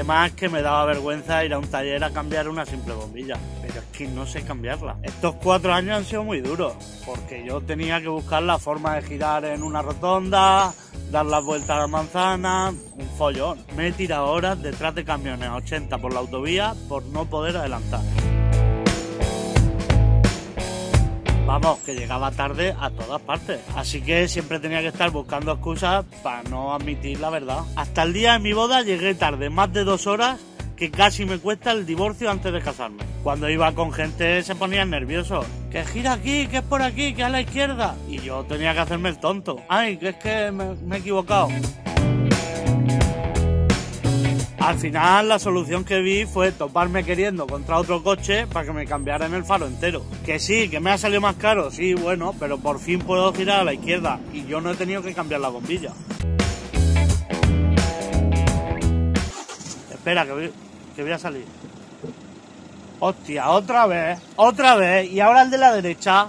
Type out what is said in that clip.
es que me daba vergüenza ir a un taller a cambiar una simple bombilla. Pero es que no sé cambiarla. Estos cuatro años han sido muy duros, porque yo tenía que buscar la forma de girar en una rotonda, dar las vueltas a la manzana, un follón. Me he tirado horas detrás de camiones a 80 por la autovía por no poder adelantar. Vamos, que llegaba tarde a todas partes. Así que siempre tenía que estar buscando excusas para no admitir la verdad. Hasta el día de mi boda llegué tarde, más de dos horas, que casi me cuesta el divorcio antes de casarme. Cuando iba con gente se ponían nerviosos. Que gira aquí, que es por aquí, que a la izquierda. Y yo tenía que hacerme el tonto. Ay, que es que me, me he equivocado. Al final la solución que vi fue toparme queriendo contra otro coche para que me cambiaran el faro entero. Que sí, que me ha salido más caro, sí, bueno, pero por fin puedo girar a la izquierda y yo no he tenido que cambiar la bombilla. Espera, que voy, que voy a salir. Hostia, otra vez, otra vez, y ahora el de la derecha